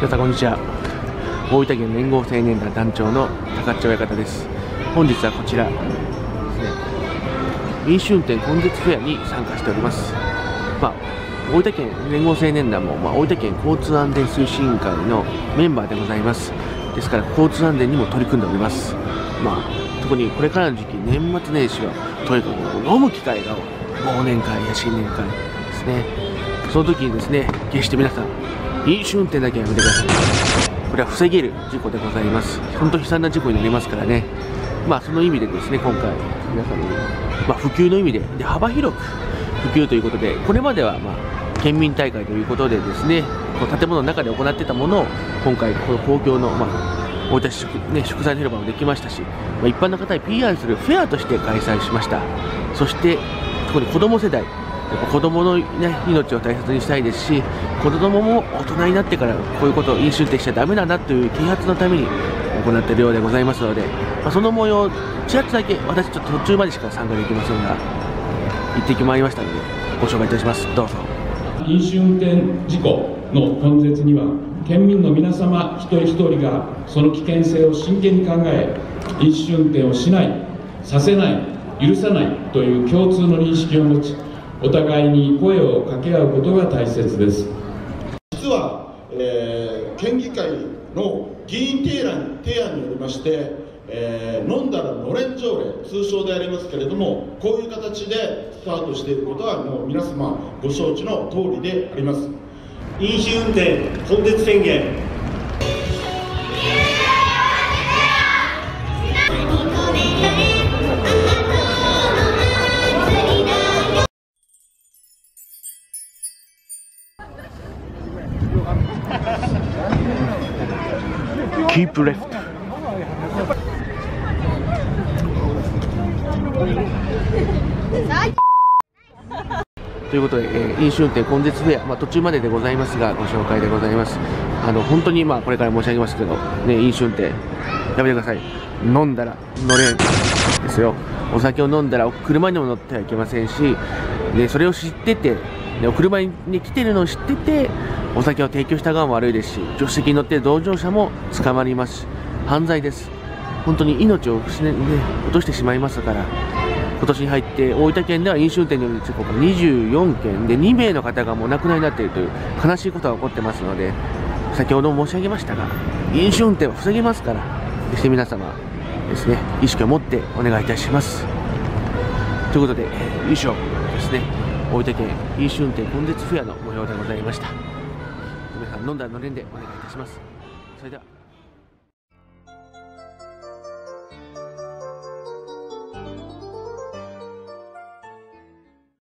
皆さんこんにちは。大分県連合青年団団長の高千親方です。本日はこちら。ですね。飲酒運転根絶フェアに参加しております。まあ大分県連合青年団も、まあ、大分県交通安全推進委員会のメンバーでございます。ですから交通安全にも取り組んでおります。まあ特にこれからの時期年末年始はとにかく飲む機会が忘年会や新年会ですね。その時にですね決して皆さん飲酒運転だけはやめてください。これは防げる事故でございます。本当悲惨な事故になりますからね。まあその意味でですね今回皆さんに、まあ、普及の意味でで幅広く普及ということでこれまではまあ県民大会ということでですねこの建物の中で行ってたものを今回この公共のまあ大分市、ね、祝祭広場もできましたし、まあ、一般の方に PR するフェアとして開催しました。そして特に子ども世代っぱ子供の、ね、命を大切にしたいですし子供も大人になってからこういうことを飲酒運転しちゃだめだなという啓発のために行っているようでございますので、まあ、その模様ちらっとだけ私ちょっと途中までしか参加できませんが行ってきまいりましたのでご紹介いたします。どうぞ。飲酒運転事故の根絶には県民の皆様一人一人がその危険性を真剣に考え飲酒運転をしないさせない許さないという共通の認識を持ちお互いに声を掛け合うことが大切です。実は、えー、県議会の議員提案提案によりまして、えー飲んだらのれん条例通称でありますけれどもこういう形でスタートしていることはもう皆様ご承知の通りであります。飲酒運転根絶宣言キープレフトということで、えー飲酒運転根絶フェア、まあ、途中まででございますがご紹介でございます。あの本当にまあこれから申し上げますけど、ね、飲酒運転やめてください。飲んだら乗れんですよ。お酒を飲んだら車にも乗ってはいけませんしでそれを知っててでお車に来てるのを知っててお酒を提供した側も悪いですし助手席に乗って同乗者も捕まりますし犯罪です。本当に命を失い、ね、落としてしまいますから今年に入って大分県では飲酒運転による事故が24件で2名の方がもう亡くなりになっているという悲しいことが起こってますので先ほども申し上げましたが飲酒運転は防げますから決して皆様ですね意識を持ってお願いいたします。ということで以上ですね大分県飲酒運転根絶フェアの模様でございました。皆さん飲んだらのれんでお願いいたします。それでは。